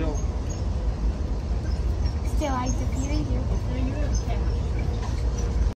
Still. Still, I disappear here.